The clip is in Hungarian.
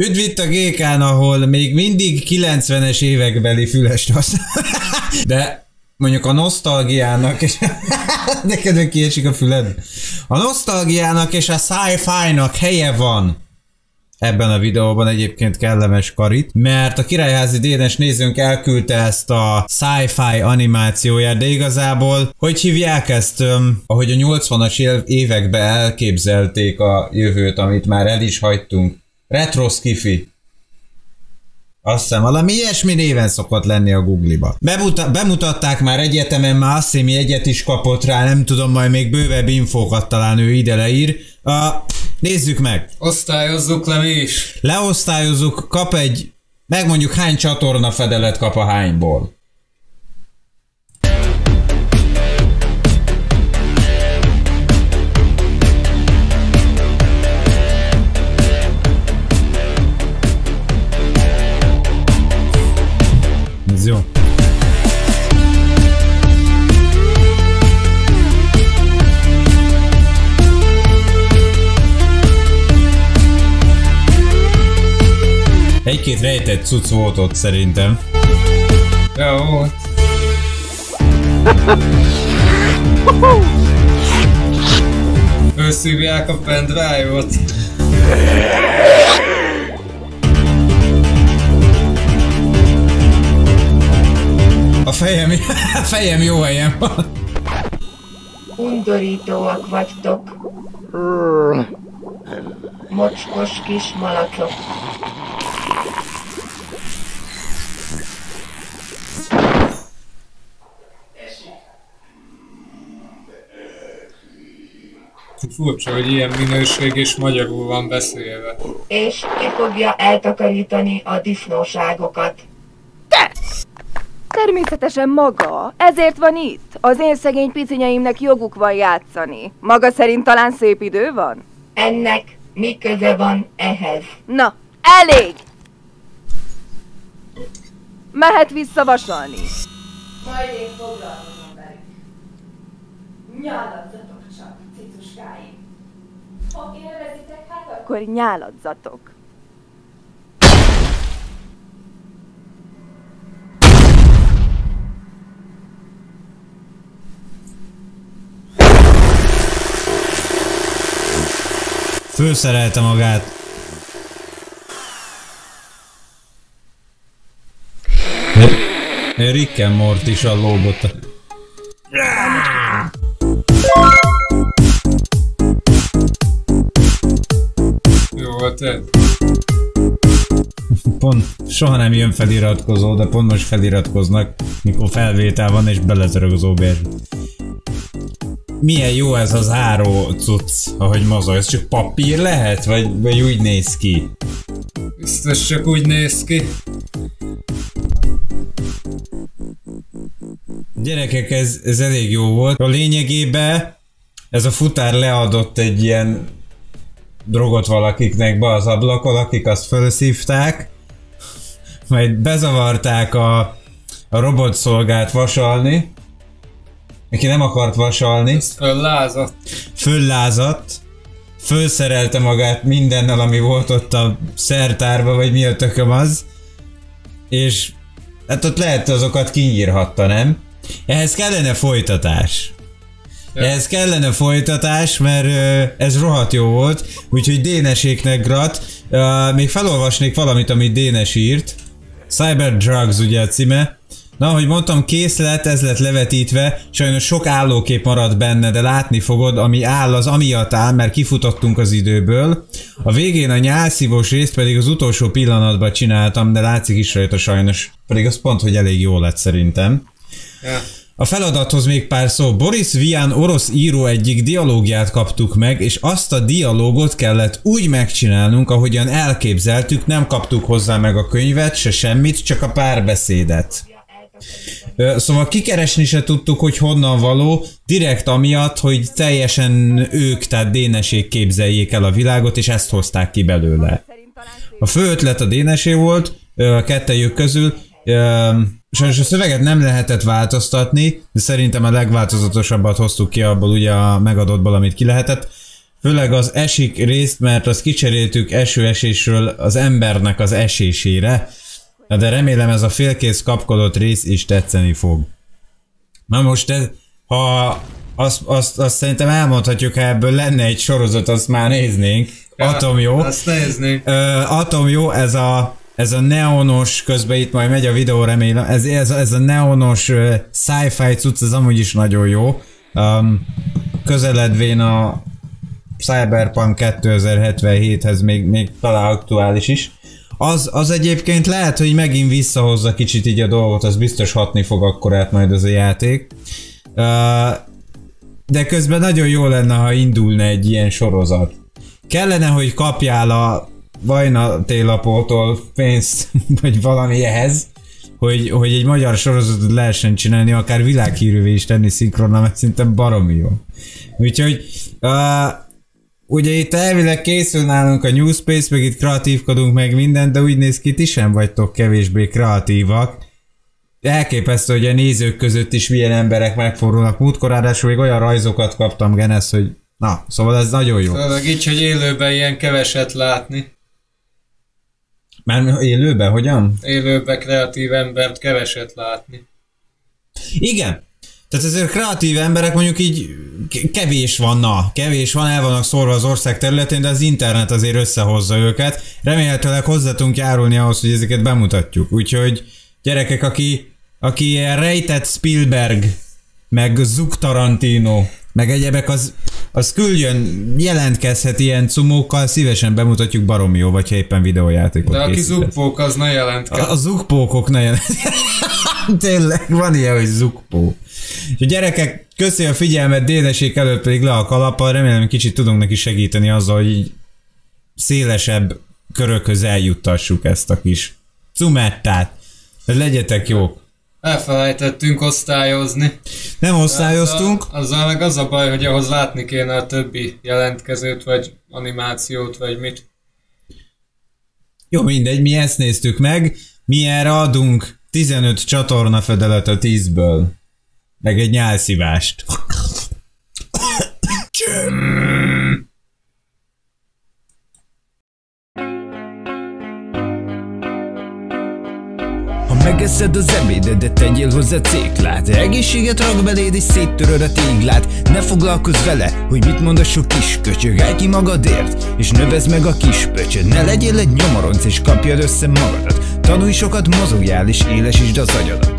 Üdv itt a GK-n, ahol még mindig 90-es évekbeli fülest használ. De mondjuk a nosztalgiának, és neked kiesik a füled. A nosztalgiának és a sci-fi-nak helye van ebben a videóban egyébként kellemes karit, mert a királyházi Dénes nézőnk elküldte ezt a sci-fi animációját, de igazából, hogy hívják ezt, ahogy a 80-as években elképzelték a jövőt, amit már el is hagytunk. Retro skifi. Azt hiszem, valami ilyesmi néven szokott lenni a Google-ba. Bemuta- bemutatták már egyetemen, már azt hiszem, egyet is kapott rá, nem tudom, majd még bővebb infókat talán ő ide leír. Uh, nézzük meg. Osztályozzuk le mi is. Leosztályozzuk, kap egy, megmondjuk hány csatorna fedelet kap a hányból. Egy-két rejtett cucc volt ott szerintem. Jó volt. Őszívják a pendrive-ot. A fejem, a fejem jó helyen van. Undorítóak vagytok. Mocskos kis malacok. Furcsa, hogy ilyen minőség és magyarul van beszélve. És ki fogja eltakarítani a disznóságokat. Természetesen maga. Ezért van itt. Az én szegény picinyeimnek joguk van játszani. Maga szerint talán szép idő van? Ennek mi köze van ehhez? Na, elég! Mehet vissza vasalni. Majd én foglalkozom velük. Nyáladzatok csak, cicuskáim. Ha élvezitek, hát akkor nyáladzatok. Fölszerelte magát. Rick and Morty is a lógott. Jó volt ez. Pont soha nem jön feliratkozó, de pont most feliratkoznak, mikor felvétel van és belezörög az OBS. Milyen jó ez az áró cucc, ahogy mozog. Ez csak papír lehet? Vagy, vagy úgy néz ki? Biztos csak úgy néz ki. Gyerekek, ez, ez elég jó volt. A lényegében ez a futár leadott egy ilyen drogot valakiknek be az ablakon, akik azt felszívták, majd bezavarták a, a robotszolgát vasalni, aki nem akart vasalni, Ez föllázadt. föllázadt, fölszerelte magát mindennel, ami volt ott a szertárba, vagy mi a tököm az, és hát ott lehet azokat kinyírhatta, nem? Ehhez kellene folytatás. Ehhez kellene folytatás, mert ez rohadt jó volt, úgyhogy Déneséknek grat. Még felolvasnék valamit, amit Dénes írt. Cyber Drugs ugye a címe. Na, ahogy mondtam, kész lett, ez lett levetítve, sajnos sok állókép maradt benne, de látni fogod, ami áll, az amiatt áll, mert kifutottunk az időből. A végén a nyálszívós részt pedig az utolsó pillanatban csináltam, de látszik is rajta sajnos. Pedig az pont, hogy elég jó lett szerintem. Ja. A feladathoz még pár szó. Boris Vian orosz író egyik dialógiát kaptuk meg, és azt a dialógot kellett úgy megcsinálnunk, ahogyan elképzeltük, nem kaptuk hozzá meg a könyvet, se semmit, csak a párbeszédet. Szóval kikeresni se tudtuk, hogy honnan való, direkt amiatt, hogy teljesen ők, tehát dénesék képzeljék el a világot, és ezt hozták ki belőle. A fő ötlet a dénesé volt, a kettejük közül. Sajnos a szöveget nem lehetett változtatni, de szerintem a legváltozatosabbat hoztuk ki abból ugye a megadottból, amit ki lehetett. Főleg az esik részt, mert azt kicseréltük esőesésről az embernek az esésére. De remélem ez a félkész kapkodott rész is tetszeni fog. Na most ez, ha azt, azt, azt szerintem elmondhatjuk, ha ebből lenne egy sorozat, azt már néznénk. Atom jó. Azt nézni. Ö, Atom jó, ez a, ez a neonos, közben itt majd megy a videó, remélem, ez, ez, ez a neonos ö, sci-fi cucc, ez amúgy is nagyon jó. Um, közeledvén a Cyberpunk 2077-hez még, még talán aktuális is. Az, az egyébként lehet, hogy megint visszahozza kicsit így a dolgot, az biztos hatni fog akkor át majd az a játék. Uh, de közben nagyon jó lenne, ha indulna egy ilyen sorozat. Kellene, hogy kapjál a Vajna télapótól pénzt, vagy valami ehhez, hogy, hogy egy magyar sorozatot lehessen csinálni, akár világhírűvé is tenni szinkronnal, mert szinte baromi jó. Úgyhogy uh, ugye itt elvileg készül nálunk a New Space, meg itt kreatívkodunk meg minden, de úgy néz ki, ti sem vagytok kevésbé kreatívak. Elképesztő, hogy a nézők között is milyen emberek megfordulnak. Múltkor ráadásul még olyan rajzokat kaptam, Genes, hogy na, szóval ez nagyon jó. Főleg így, hogy élőben ilyen keveset látni. Már élőben, hogyan? Élőben kreatív embert keveset látni. Igen. Tehát ezért kreatív emberek mondjuk így ke- kevés van, na, kevés van, el vannak szórva az ország területén, de az internet azért összehozza őket. Remélhetőleg hozzá tudunk járulni ahhoz, hogy ezeket bemutatjuk. Úgyhogy gyerekek, aki, aki ilyen rejtett Spielberg, meg Zug Tarantino, meg egyebek, az, az küldjön, jelentkezhet ilyen cumókkal, szívesen bemutatjuk baromi jó, vagy ha éppen videójátékot De aki zuppók, az ne jelentkezz. A, a zugpókok ne jelent. Tényleg, van ilyen, hogy zugpó. És a gyerekek, köszi a figyelmet, dédeség előtt pedig le a kalappal, remélem, kicsit tudunk neki segíteni azzal, hogy így szélesebb körökhöz eljuttassuk ezt a kis cumettát. Legyetek jók. Elfelejtettünk osztályozni. Nem osztályoztunk, Azzal, azzal meg az a baj, hogy ahhoz látni kéne a többi jelentkezőt, vagy animációt, vagy mit. jó mindegy, mi ezt néztük meg, mi erre adunk 15 csatorna fedelet a 10-ből. Meg egy nyálszívást. Ha megeszed az ebédedet, tegyél hozzá céklát Egészséget rak beléd és széttöröd a téglát. Ne foglalkozz vele, hogy mit mond a sok kis köcsög Állj ki magadért, és növezd meg a kis pöcsöd. Ne legyél egy nyomoronc és kapjad össze magadat. Tanulj sokat, mozogjál és élesítsd az agyadat